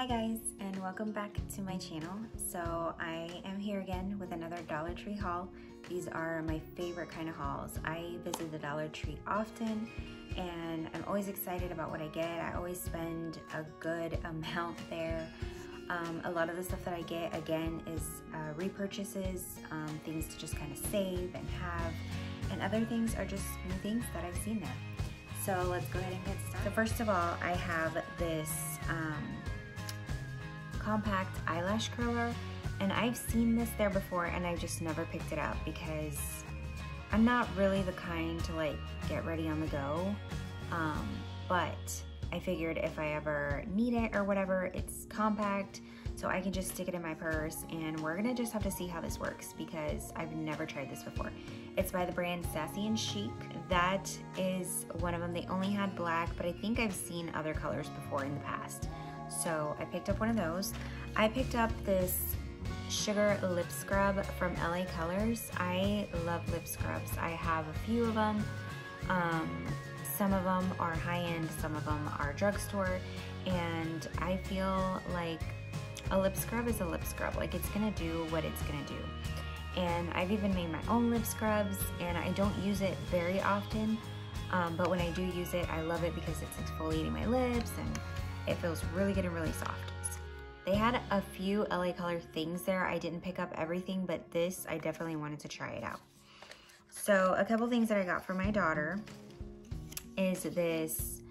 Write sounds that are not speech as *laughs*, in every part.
Hi guys and welcome back to my channel. So I am here again with another Dollar Tree haul. These are my favorite kind of hauls. I visit the Dollar Tree often and I'm always excited about what I get. I always spend a good *laughs* amount there. Um, a lot of the stuff that I get again is uh, repurchases, um, things to just kind of save and have, and other things are just new things that I've seen there. So let's go ahead and get started. So first of all, I have this um, compact eyelash curler and I've seen this there before and I've just never picked it up because I'm not really the kind to like get ready on the go um, but I figured if I ever need it or whatever it's compact so I can just stick it in my purse and we're gonna just have to see how this works because I've never tried this before. It's by the brand Sassy and Chic. That is one of them. They only had black, but I think I've seen other colors before in the past. So I picked up one of those. I picked up this Sugar Lip Scrub from LA Colors. I love lip scrubs. I have a few of them. Um, some of them are high-end, some of them are drugstore, and I feel like a lip scrub is a lip scrub. Like it's gonna do what it's gonna do. And I've even made my own lip scrubs and I don't use it very often. Um, but when I do use it, I love it because it's exfoliating my lips and it feels really good and really soft. They had a few LA Color things there. I didn't pick up everything, but this, I definitely wanted to try it out. So a couple things that I got for my daughter is this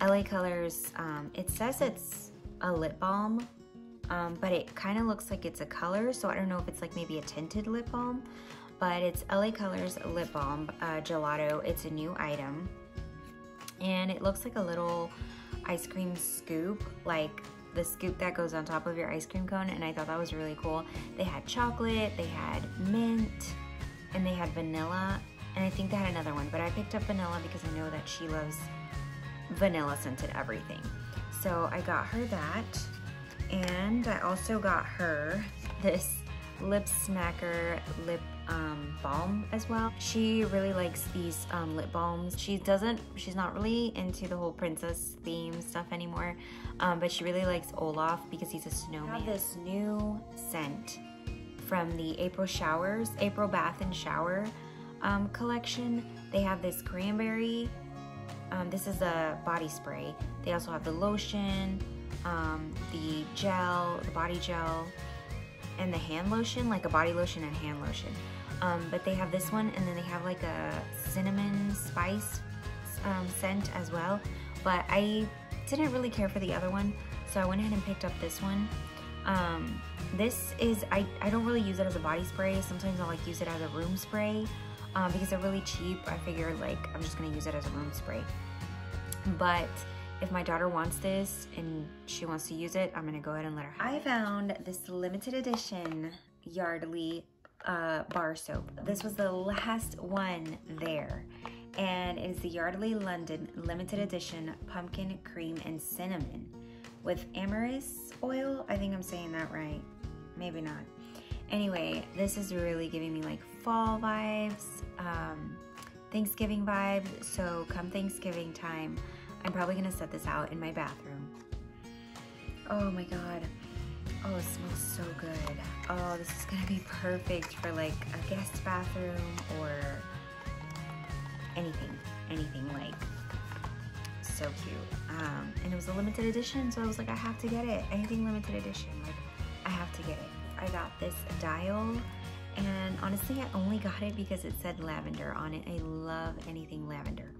LA Colors, um, it says it's a lip balm, um, but it kind of looks like it's a color, so I don't know if it's like maybe a tinted lip balm, but it's LA Colors Lip Balm uh, Gelato. It's a new item, and it looks like a little ice cream scoop, like the scoop that goes on top of your ice cream cone, and I thought that was really cool. They had chocolate, they had mint, and they had vanilla, and I think they had another one, but I picked up vanilla because I know that she loves vanilla scented everything. So I got her that. And I also got her this Lip Smacker lip um, balm as well. She really likes these um, lip balms. She doesn't, she's not really into the whole princess theme stuff anymore, um, but she really likes Olaf because he's a snowman. I have this new scent from the April Showers, April Bath and Shower um, collection. They have this cranberry, um, this is a body spray. They also have the lotion, um, the gel, the body gel, and the hand lotion, like a body lotion and hand lotion. Um, but they have this one and then they have like a cinnamon spice um, scent as well. But I didn't really care for the other one, so I went ahead and picked up this one. Um, this is, I, I don't really use it as a body spray. Sometimes I'll like use it as a room spray um, because they're really cheap. I figure like I'm just gonna use it as a room spray. But if my daughter wants this and she wants to use it, I'm gonna go ahead and let her I found this limited edition Yardley uh, bar soap. This was the last one there. And it is the Yardley London limited edition pumpkin cream and cinnamon with amarice oil. I think I'm saying that right. Maybe not. Anyway, this is really giving me like fall vibes, um, Thanksgiving vibes. So come Thanksgiving time, I'm probably gonna set this out in my bathroom. Oh my God. Oh, it smells so good. Oh, this is gonna be perfect for like a guest bathroom or anything, anything like so cute. Um, and it was a limited edition, so I was like, I have to get it. Anything limited edition, like I have to get it. I got this dial and honestly, I only got it because it said lavender on it. I love anything lavender.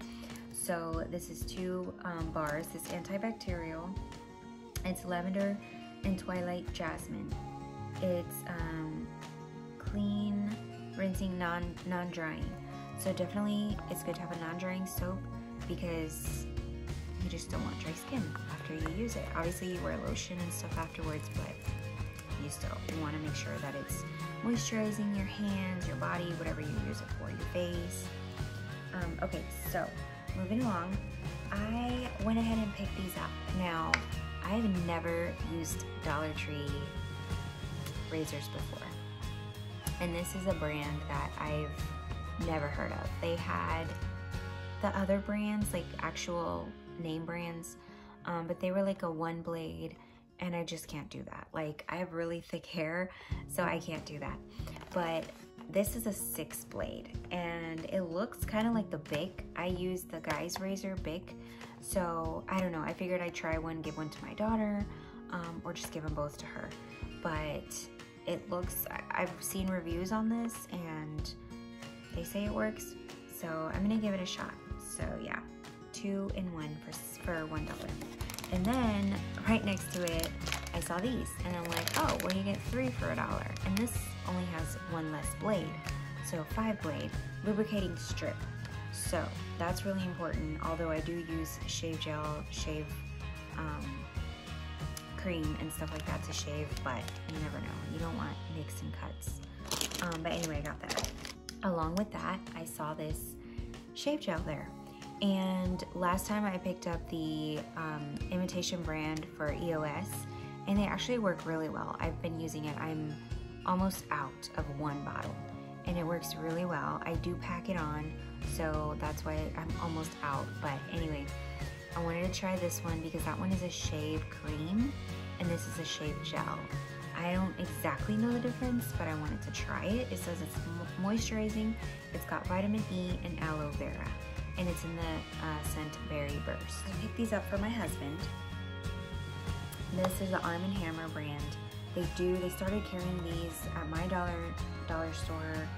So this is two um, bars. This antibacterial. It's lavender and twilight jasmine. It's um, clean, rinsing, non non-drying. So definitely, it's good to have a non-drying soap because you just don't want dry skin after you use it. Obviously, you wear lotion and stuff afterwards, but you still want to make sure that it's moisturizing your hands, your body, whatever you use it for, your face. Um, okay, so moving along, I went ahead and picked these up. Now, I have never used Dollar Tree razors before. And this is a brand that I've never heard of. They had the other brands, like actual name brands, um, but they were like a one blade and I just can't do that. Like I have really thick hair, so I can't do that. But this is a six blade and it looks kind of like the Bic. I use the guy's razor Bic. So I don't know, I figured I'd try one, give one to my daughter, um, or just give them both to her. But it looks, I've seen reviews on this and they say it works. So I'm gonna give it a shot. So yeah, two in one for, for $1. And then right next to it, I saw these and I'm like, oh, well you get three for a dollar. And this only has one less blade. So five blade, lubricating strip. So that's really important, although I do use shave gel, shave um, cream and stuff like that to shave, but you never know. You don't want nicks and cuts. Um, but anyway, I got that. Along with that, I saw this shave gel there. And last time I picked up the um, imitation brand for EOS, and they actually work really well. I've been using it. I'm almost out of one bottle, and it works really well. I do pack it on, so that's why I'm almost out. But anyway, I wanted to try this one because that one is a shave cream, and this is a shave gel. I don't exactly know the difference, but I wanted to try it. It says it's moisturizing, it's got vitamin E and aloe vera and it's in the uh, scent Berry Burst. I picked these up for my husband. This is the Arm & Hammer brand. They do, they started carrying these at my dollar, dollar store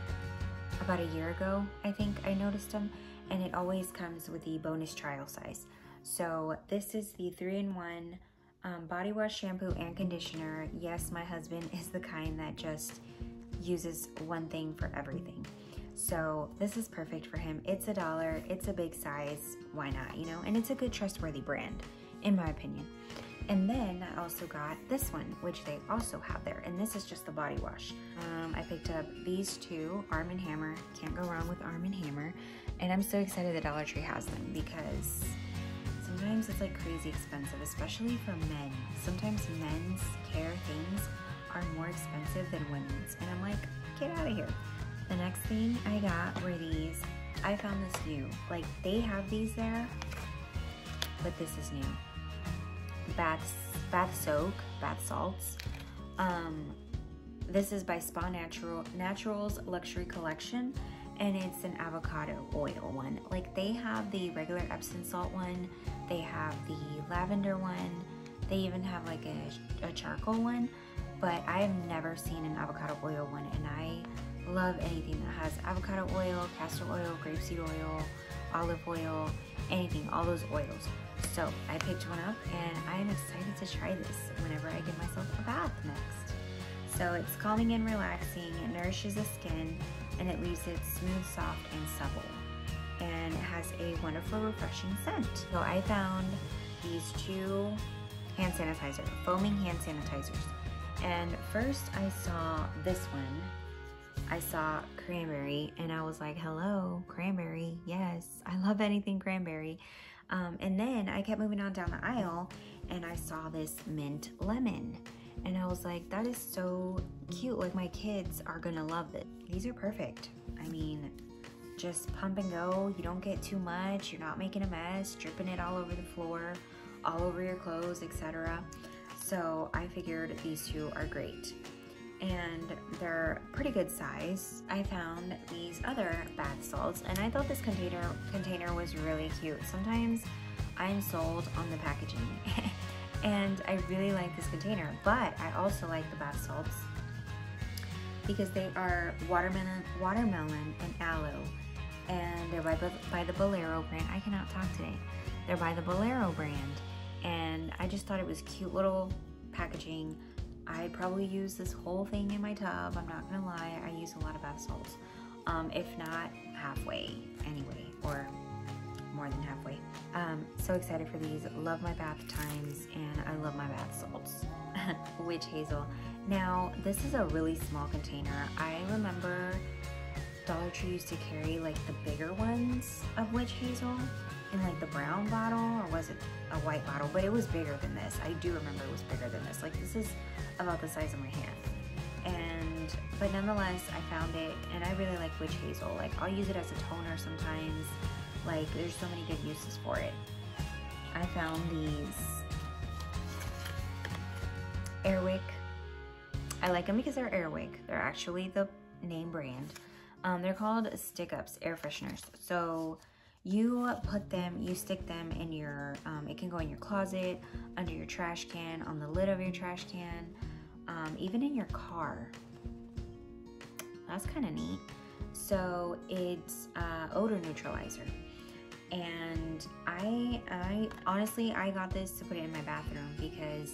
about a year ago, I think I noticed them, and it always comes with the bonus trial size. So this is the three-in-one um, body wash, shampoo, and conditioner. Yes, my husband is the kind that just uses one thing for everything. So this is perfect for him. It's a dollar, it's a big size, why not, you know? And it's a good trustworthy brand, in my opinion. And then I also got this one, which they also have there. And this is just the body wash. Um, I picked up these two, Arm & Hammer. Can't go wrong with Arm & Hammer. And I'm so excited that Dollar Tree has them because sometimes it's like crazy expensive, especially for men. Sometimes men's care things are more expensive than women's. And I'm like, get out of here. The next thing I got were these. I found this new. Like, they have these there, but this is new. Bath, bath soak, bath salts. Um, this is by Spa Natural Naturals Luxury Collection, and it's an avocado oil one. Like, they have the regular Epsom salt one. They have the lavender one. They even have like a, a charcoal one, but I have never seen an avocado oil one, and I love anything that has avocado oil, castor oil, grapeseed oil, olive oil, anything, all those oils. So I picked one up and I am excited to try this whenever I give myself a bath next. So it's calming and relaxing, it nourishes the skin, and it leaves it smooth, soft, and supple. And it has a wonderful, refreshing scent. So I found these two hand sanitizer, foaming hand sanitizers. And first I saw this one I saw cranberry and I was like, hello, cranberry. Yes, I love anything cranberry. Um, and then I kept moving on down the aisle and I saw this mint lemon. And I was like, that is so cute. Like my kids are gonna love it. These are perfect. I mean, just pump and go. You don't get too much. You're not making a mess, dripping it all over the floor, all over your clothes, etc. So I figured these two are great and they're pretty good size. I found these other bath salts and I thought this container container was really cute. Sometimes I'm sold on the packaging *laughs* and I really like this container, but I also like the bath salts because they are watermelon, watermelon and aloe and they're by, by the Bolero brand. I cannot talk today. They're by the Bolero brand and I just thought it was cute little packaging I'd probably use this whole thing in my tub. I'm not gonna lie, I use a lot of bath salts. Um, if not halfway anyway, or more than halfway. Um, so excited for these. Love my bath times and I love my bath salts. *laughs* Witch Hazel. Now, this is a really small container. I remember Dollar Tree used to carry like the bigger ones of Witch Hazel in like the brown bottle or was it a white bottle? But it was bigger than this. I do remember it was bigger than this. Like this is about the size of my hand. And, but nonetheless, I found it and I really like witch hazel. Like I'll use it as a toner sometimes. Like there's so many good uses for it. I found these Airwick. I like them because they're Airwick. They're actually the name brand. Um, they're called stick ups air fresheners. So you put them, you stick them in your, um, it can go in your closet, under your trash can, on the lid of your trash can, um, even in your car. That's kind of neat. So it's uh, odor neutralizer. And I, I honestly, I got this to put it in my bathroom because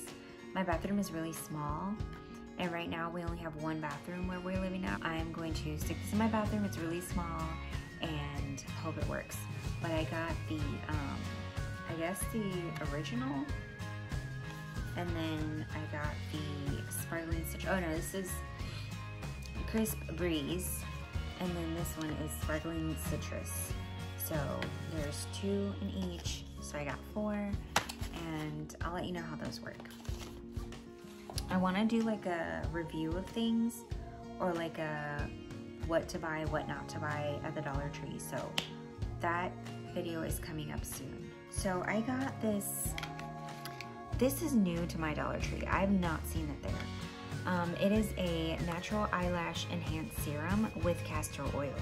my bathroom is really small and right now we only have one bathroom where we're living now. I'm going to stick this in my bathroom. It's really small and hope it works. But I got the, um, I guess the original. And then I got the sparkling citrus. Oh no, this is crisp breeze. And then this one is sparkling citrus. So there's two in each. So I got four and I'll let you know how those work. I want to do like a review of things or like a what to buy, what not to buy at the Dollar Tree. So that video is coming up soon. So I got this, this is new to my Dollar Tree. I've not seen it there. Um, it is a natural eyelash enhanced serum with castor oil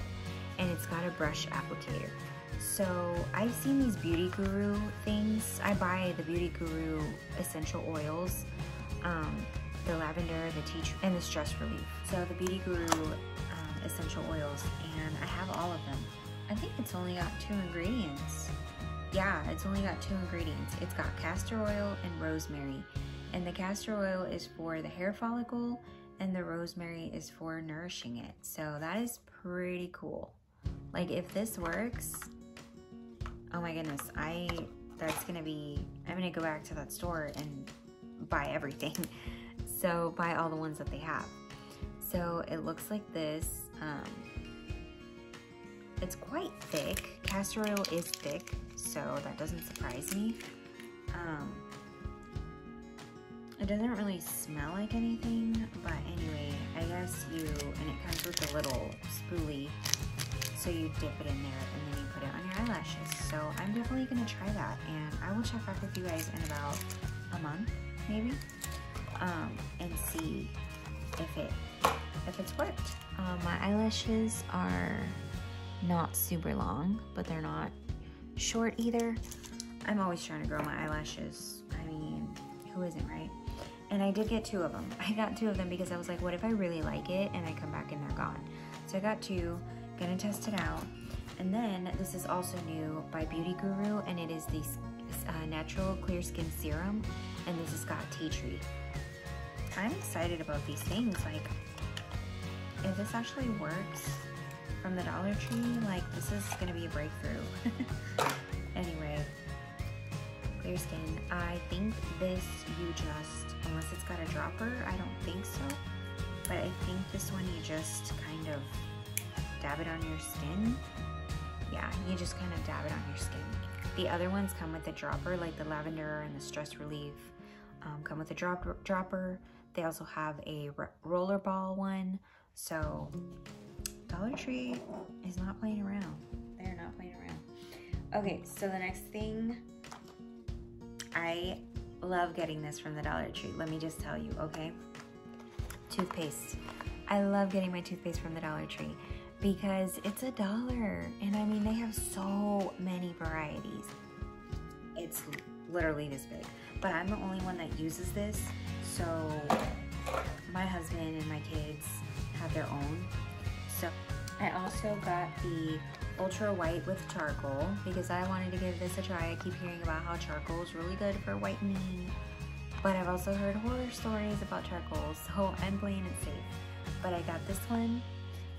and it's got a brush applicator. So I've seen these Beauty Guru things. I buy the Beauty Guru essential oils um, the lavender, the tea tree, and the stress relief. So the Beauty Guru um, essential oils, and I have all of them. I think it's only got two ingredients. Yeah, it's only got two ingredients. It's got castor oil and rosemary. And the castor oil is for the hair follicle and the rosemary is for nourishing it. So that is pretty cool. Like if this works, oh my goodness, I, that's gonna be, I'm gonna go back to that store and buy everything. *laughs* So buy all the ones that they have. So it looks like this. Um, it's quite thick. Castor oil is thick, so that doesn't surprise me. Um, it doesn't really smell like anything, but anyway, I guess you, and it comes with a little spoolie, so you dip it in there and then you put it on your eyelashes. So I'm definitely gonna try that, and I will check back with you guys in about a month, maybe um, and see if it if it's worked. Um, my eyelashes are not super long, but they're not short either. I'm always trying to grow my eyelashes. I mean, who isn't, right? And I did get two of them. *laughs* I got two of them because I was like, what if I really like it and I come back and they're gone? So I got two, gonna test it out. And then this is also new by Beauty Guru and it is the uh, Natural Clear Skin Serum and this has got tea tree. I'm excited about these things. Like, if this actually works from the Dollar Tree, like, this is gonna be a breakthrough. *laughs* anyway, clear skin. I think this you just, unless it's got a dropper, I don't think so. But I think this one you just kind of dab it on your skin. Yeah, you just kind of dab it on your skin. The other ones come with a dropper, like the lavender and the stress relief um, come with a drop dropper. They also have a rollerball one. So Dollar Tree is not playing around. They're not playing around. Okay, so the next thing, I love getting this from the Dollar Tree. Let me just tell you, okay? Toothpaste. I love getting my toothpaste from the Dollar Tree because it's a dollar. And I mean, they have so many varieties. It's literally this big. But I'm the only one that uses this. So my husband and my kids have their own. I also got the ultra white with charcoal because I wanted to give this a try. I keep hearing about how charcoal is really good for whitening. But I've also heard horror stories about charcoal, so I'm playing it safe. But I got this one,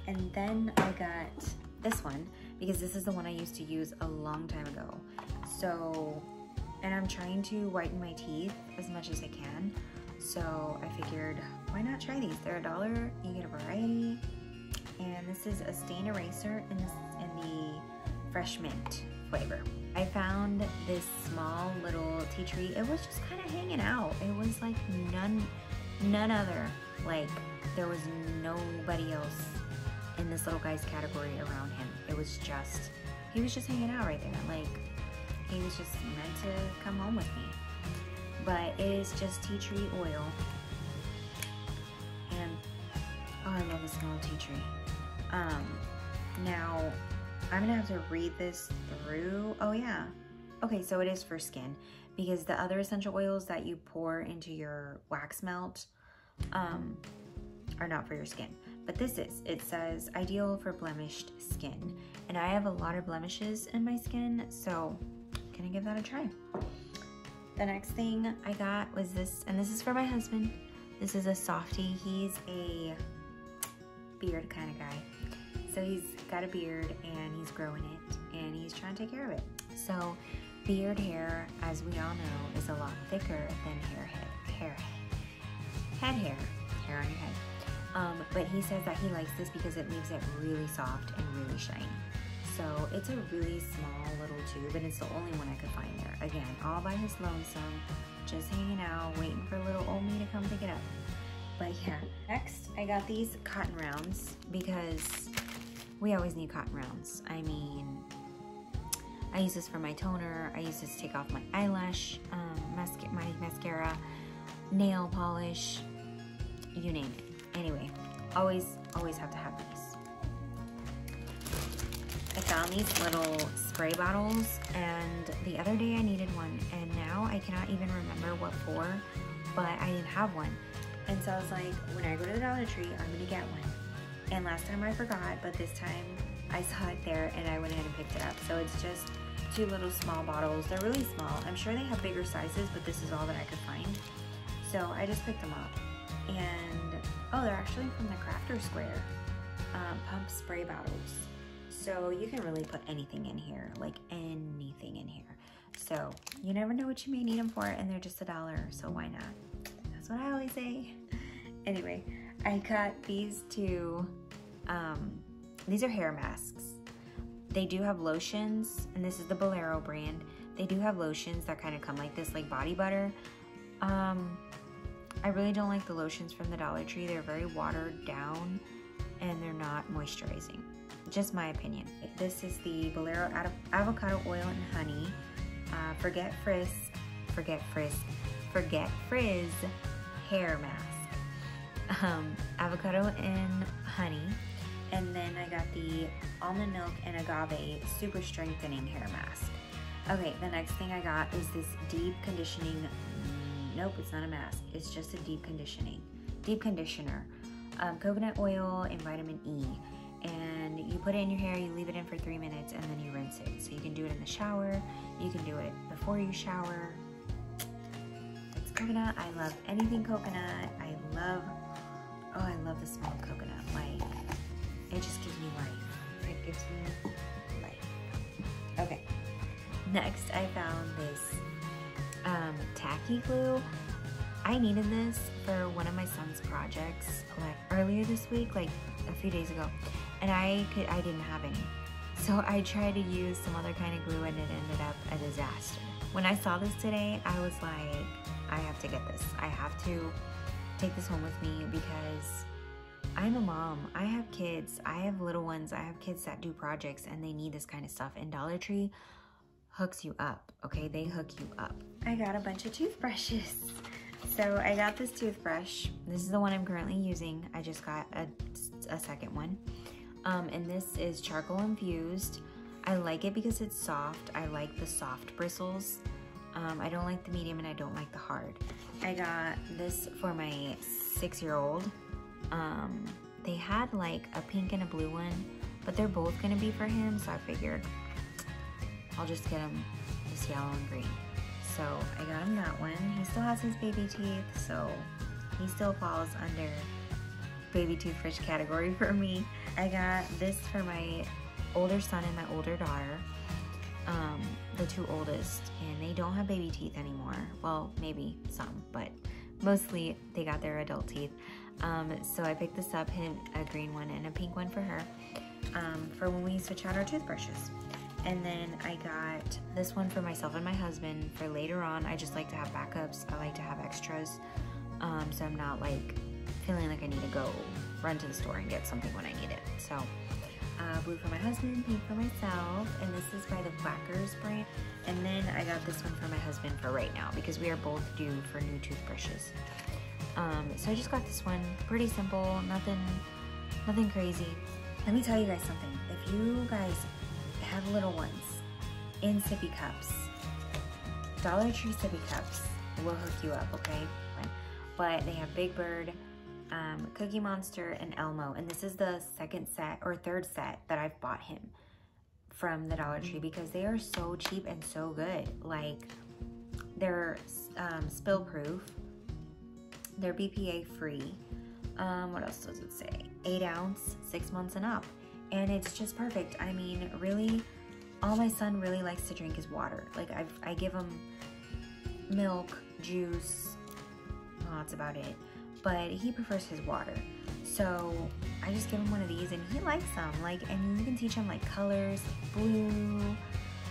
and then I got this one because this is the one I used to use a long time ago. So, and I'm trying to whiten my teeth as much as I can. So I figured, why not try these? They're a dollar, you get a variety. And this is a stain eraser in, in the fresh mint flavor. I found this small little tea tree. It was just kind of hanging out. It was like none, none other. Like there was nobody else in this little guy's category around him. It was just, he was just hanging out right there. Like he was just meant to come home with me but it is just tea tree oil And I love the smell of tea tree. Um, now I'm gonna have to read this through. Oh yeah. Okay, so it is for skin because the other essential oils that you pour into your wax melt um, are not for your skin. But this is, it says ideal for blemished skin. And I have a lot of blemishes in my skin, so gonna give that a try. The next thing I got was this, and this is for my husband. This is a softie. He's a beard kind of guy. So he's got a beard and he's growing it and he's trying to take care of it. So beard hair, as we all know, is a lot thicker than hair hair head hair, hair on your head. Um, but he says that he likes this because it leaves it really soft and really shiny. So it's a really small little tube and it's the only one I could find there. Again, all by his lonesome, just hanging out, waiting for little old me to come pick it up. Next I got these cotton rounds because we always need cotton rounds. I mean, I use this for my toner. I use this to take off my eyelash, um, masca my mascara, nail polish, you name it. Anyway, always, always have to have these. I found these little spray bottles and the other day I needed one and now I cannot even remember what for, but I didn't have one. And so I was like, when I go to the Dollar Tree, I'm gonna get one. And last time I forgot, but this time I saw it there and I went ahead and picked it up. So it's just two little small bottles. They're really small. I'm sure they have bigger sizes, but this is all that I could find. So I just picked them up. And, oh, they're actually from the Crafter Square um, pump spray bottles. So you can really put anything in here, like anything in here. So you never know what you may need them for and they're just a dollar, so why not? What I always say. Anyway, I got these two, um, these are hair masks. They do have lotions, and this is the Bolero brand. They do have lotions that kind of come like this, like body butter. Um, I really don't like the lotions from the Dollar Tree. They're very watered down and they're not moisturizing. Just my opinion. This is the Bolero Avocado Oil and Honey. Uh, forget Frizz, Forget Frizz, Forget Frizz hair mask. Um, avocado and honey. And then I got the almond milk and agave super strengthening hair mask. Okay, the next thing I got is this deep conditioning, nope, it's not a mask. It's just a deep conditioning, deep conditioner. Um, coconut oil and vitamin E. And you put it in your hair, you leave it in for three minutes, and then you rinse it. So you can do it in the shower, you can do it before you shower. Coconut, I love anything coconut. I love, oh, I love the smell of coconut. Like, it just gives me life. It gives me life. Okay. Next, I found this um, tacky glue. I needed this for one of my son's projects like earlier this week, like a few days ago, and I could I didn't have any. So I tried to use some other kind of glue and it ended up a disaster. When I saw this today, I was like, to get this. I have to take this home with me because I'm a mom. I have kids. I have little ones. I have kids that do projects and they need this kind of stuff. And Dollar Tree hooks you up, okay? They hook you up. I got a bunch of toothbrushes. *laughs* So I got this toothbrush. This is the one I'm currently using. I just got a, a second one. Um, and this is charcoal infused. I like it because it's soft. I like the soft bristles. Um, I don't like the medium and I don't like the hard. I got this for my six-year-old um, they had like a pink and a blue one, but they're both gonna be for him, so I figured I'll just get him this yellow and green. So I got him that one. He still has his baby teeth, so he still falls under baby toothbrush category *laughs* for me. I got this for my older son and my older daughter, um, the two oldest, and they don't have baby teeth anymore. Well, maybe some, but mostly they got their adult teeth. Um, so I picked this up, a green one and a pink one for her, um, for when we switch out our toothbrushes. And then I got this one for myself and my husband for later on. I just like to have backups. I like to have extras. Um, so I'm not like feeling like I need to go run to the store and get something when I need it. So uh, blue for my husband, pink for myself, and this is by the Quackers brand. And then I got this one for my husband for right now because we are both due for new toothbrushes. Um, so I just got this one, pretty simple, nothing, nothing crazy. Let me tell you guys something. If you guys have little ones in sippy cups, Dollar Tree sippy cups will hook you up, okay? But they have Big Bird, um, Cookie Monster, and Elmo. And this is the second set or third set that I've bought him from the Dollar Tree because they are so cheap and so good. Like, they're um, spill proof, they're BPA free. Um, what else does it say? Eight ounce, six months and up. And it's just perfect. I mean, really, all my son really likes to drink is water. Like, I've, I give him milk, juice, well, that's about it. But he prefers his water. So I just give him one of these and he likes them. Like, and you can teach him like colors, blue,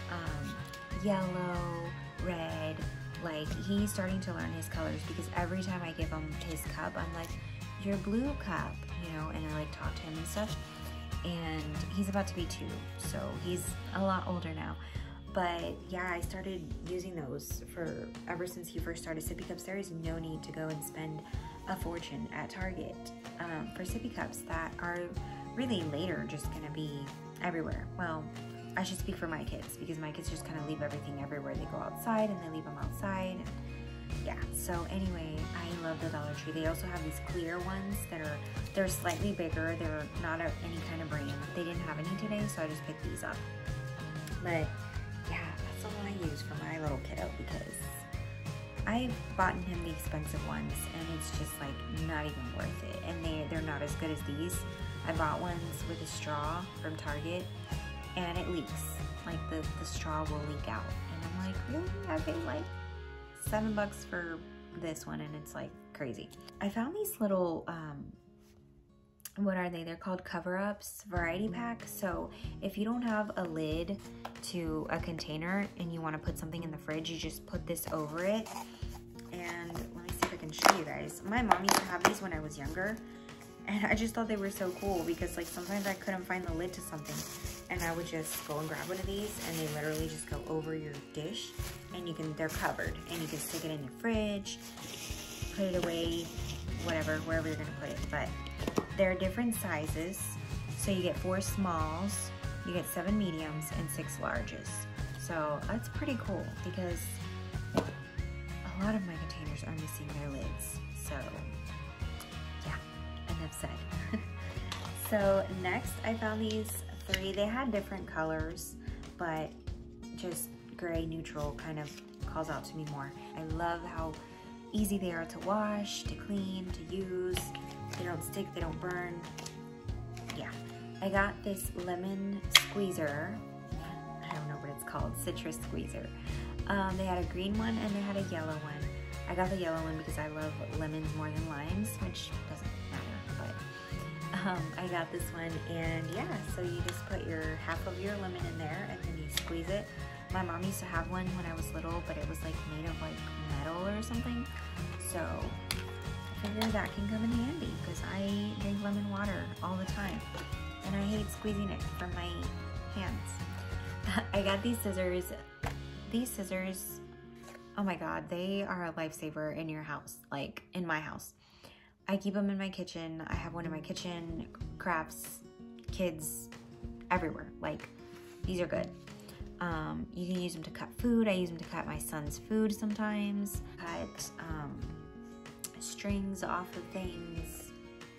um, yellow, red. Like he's starting to learn his colors because every time I give him his cup, I'm like, your blue cup, you know, and I like talk to him and stuff. And he's about to be two, so he's a lot older now. But yeah, I started using those for ever since he first started sippy cups. There is no need to go and spend a fortune at Target um, for sippy cups that are really later just gonna be everywhere. Well, I should speak for my kids because my kids just kind of leave everything everywhere. They go outside and they leave them outside. And yeah, so anyway, I love the Dollar Tree. They also have these clear ones that are, they're slightly bigger. They're not a, any kind of brand. They didn't have any today, so I just picked these up. But yeah, that's the one I use for my little kiddo because I've bought him the expensive ones and it's just like not even worth it. And they, they're not as good as these. I bought ones with a straw from Target and it leaks. Like the, the straw will leak out. And I'm like, really? I paid like seven bucks for this one and it's like crazy. I found these little, um, what are they? They're called cover-ups variety pack. So if you don't have a lid to a container and you want to put something in the fridge, you just put this over it. And let me see if I can show you guys. My mom used to have these when I was younger. And I just thought they were so cool because like sometimes I couldn't find the lid to something and I would just go and grab one of these and they literally just go over your dish and you can, they're covered and you can stick it in your fridge, put it away, whatever, wherever you're gonna put it. But there are different sizes. So you get four smalls, you get seven mediums and six larges. So that's pretty cool because a lot of my containers are missing their lids. So yeah, enough said. *laughs* so next I found these three. They had different colors, but just gray neutral kind of calls out to me more. I love how easy they are to wash, to clean, to use. They don't stick, they don't burn. Yeah. I got this lemon squeezer. I don't know what it's called, citrus squeezer. Um, they had a green one and they had a yellow one. I got the yellow one because I love lemons more than limes, which doesn't matter, but um, I got this one and yeah, so you just put your half of your lemon in there and then you squeeze it. My mom used to have one when I was little, but it was like made of like metal or something. So figure that can come in handy because I drink lemon water all the time and I hate squeezing it from my hands. *laughs* I got these scissors. These scissors, oh my God, they are a lifesaver in your house, like in my house. I keep them in my kitchen. I have one in my kitchen, crafts, kids, everywhere. Like, these are good. Um, you can use them to cut food. I use them to cut my son's food sometimes. Cut um, strings off of things,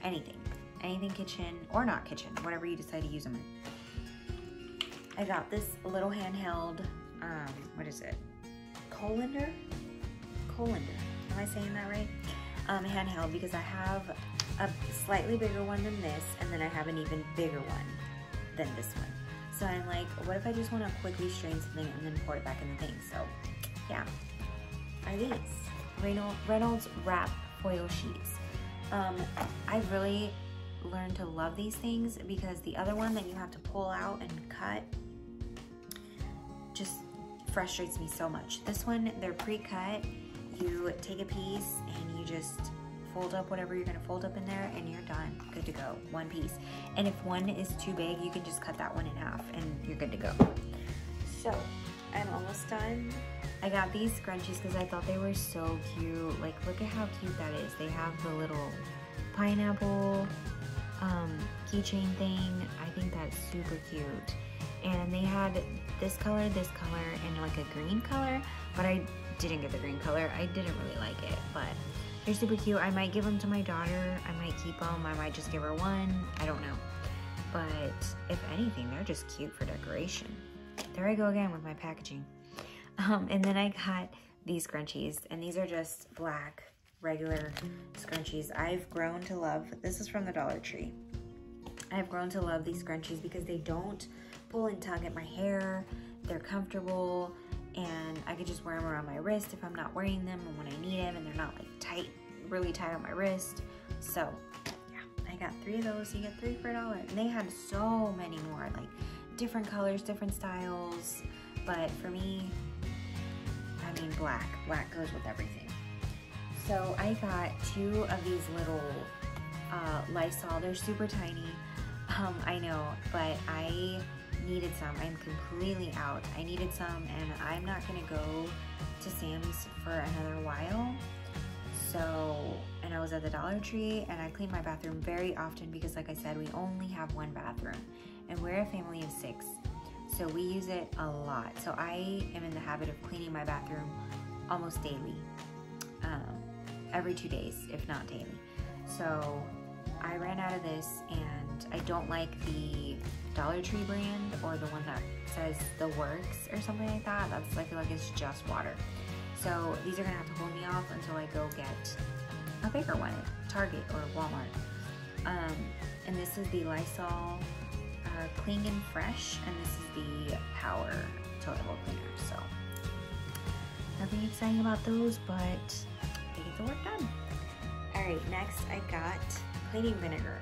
anything. Anything kitchen or not kitchen, whatever you decide to use them in. I got this little handheld, um, what is it? Colander? Colander. Am I saying that right? um, handheld because I have a slightly bigger one than this and then I have an even bigger one than this one. So I'm like, what if I just want to quickly strain something and then pour it back in the thing? So yeah, are these Reynolds, Reynolds wrap foil sheets. Um, I've really learned to love these things because the other one that you have to pull out and cut just frustrates me so much. This one, they're pre-cut you take a piece and you just fold up whatever you're gonna fold up in there and you're done, good to go, one piece. And if one is too big, you can just cut that one in half and you're good to go. So, I'm almost done I got these scrunchies because I thought they were so cute. Like, look at how cute that is. They have the little pineapple um, keychain thing. I think that's super cute. And they had this color, this color, and like a green color, but I didn't get the green color. I didn't really like it, but they're super cute. I might give them to my daughter. I might keep them. I might just give her one. I don't know. But if anything, they're just cute for decoration. There I go again with my packaging. Um, and then I got these scrunchies, and these are just black, regular scrunchies. I've grown to love, this is from the Dollar Tree. I've grown to love these scrunchies because they don't pull and tug at my hair. They're comfortable, and I could just wear them around my wrist if I'm not wearing them and when I need them, and they're not like tight, really tight on my wrist. So, yeah, I got three of those. You get three for a dollar. And they had so many more, like different colors, different styles. But for me, Mean black. Black goes with everything. So I got two of these little uh, Lysol. They're super tiny. Um, I know, but I needed some. I'm completely out. I needed some and I'm not gonna go to Sam's for another while. So, and I was at the Dollar Tree and I clean my bathroom very often because like I said, we only have one bathroom and we're a family of six. So we use it a lot. So I am in the habit of cleaning my bathroom almost daily, um, every two days, if not daily. So I ran out of this and I don't like the Dollar Tree brand or the one that says The Works or something like that. That's I feel like it's just water. So these are gonna have to hold me off until I go get a bigger one at Target or Walmart. Um, and this is the Lysol uh, Clean and Fresh, and this is the Power Toilet Bowl Cleaner. So nothing exciting about those, but they get the work done. All right, next I got cleaning vinegar,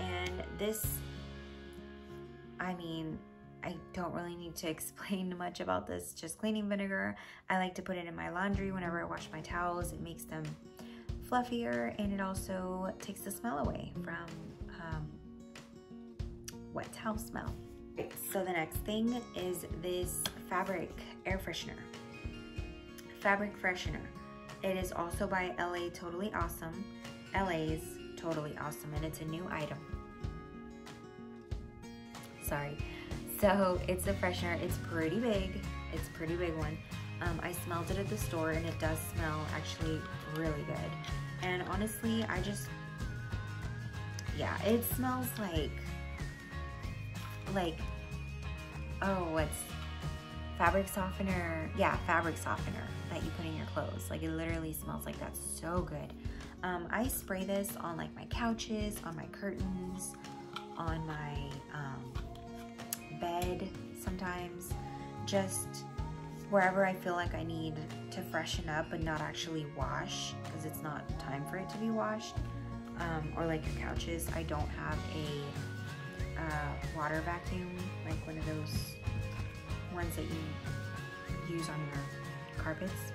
and this, I mean, I don't really need to *laughs* explain much about this, just cleaning vinegar. I like to put it in my laundry whenever I wash my towels. It makes them fluffier and it also takes the smell away from um, wet towel smell. So the next thing is this fabric air freshener. Fabric freshener. It is also by LA Totally Awesome. LA's Totally Awesome and it's a new item. Sorry. So it's a freshener. It's pretty big. It's a pretty big one. Um, I smelled it at the store and it does smell actually really good. And honestly, I just, yeah, it smells like, like, oh, what's fabric softener? Yeah, fabric softener that you put in your clothes. Like it literally smells like that. So good. Um, I spray this on like my couches, on my curtains, on my um, bed sometimes, just wherever I feel like I need to freshen up but not actually wash because it's not time for it to be washed. Um, or like your couches, I don't have a uh, water vacuum, like one of those ones that you use on your carpets.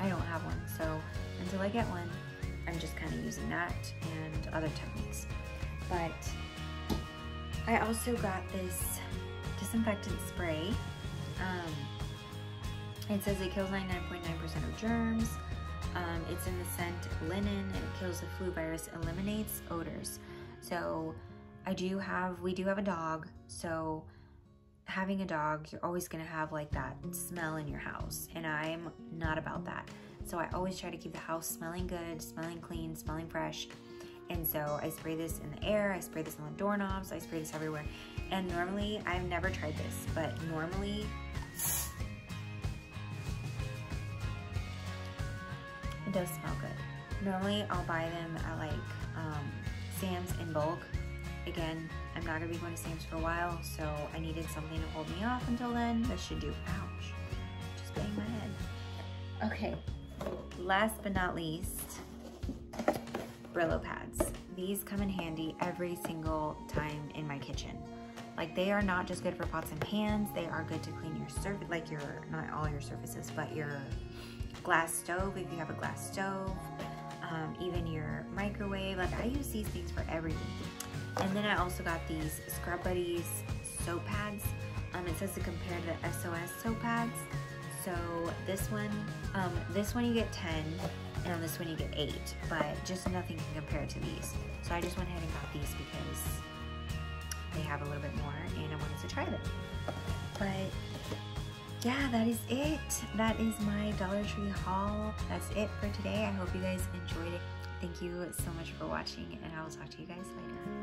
I don't have one, so until I get one, I'm just kind of using that and other techniques. But I also got this disinfectant spray. Um, it says it kills 99.9% of germs. Um, it's in the scent linen and it kills the flu virus, eliminates odors. So I do have, we do have a dog. So having a dog, you're always gonna have like that smell in your house. And I'm not about that. So I always try to keep the house smelling good, smelling clean, smelling fresh. And so I spray this in the air, I spray this on the doorknobs, I spray this everywhere. And normally, I've never tried this, but normally It does smell good. Normally I'll buy them at like um, Sam's in bulk. Again, I'm not gonna be going to Sam's for a while, so I needed something to hold me off until then. This should do. Ouch. Just bang my head. Okay, last but not least, Brillo pads. These come in handy every single time in my kitchen. Like they are not just good for pots and pans, they are good to clean your surface, like your, not all your surfaces, but your glass stove if you have a glass stove, um, even your microwave. Like I use these things for everything. And then I also got these Scrub Buddies soap pads. Um, it says to compare to the SOS soap pads. So this one, um, this one you get 10, and on this one you get 8, but just nothing can compare to these. So I just went ahead and got these because they have a little bit more and I wanted to try them. But yeah, that is it. That is my Dollar Tree haul. That's it for today. I hope you guys enjoyed it. Thank you so much for watching and I will talk to you guys later.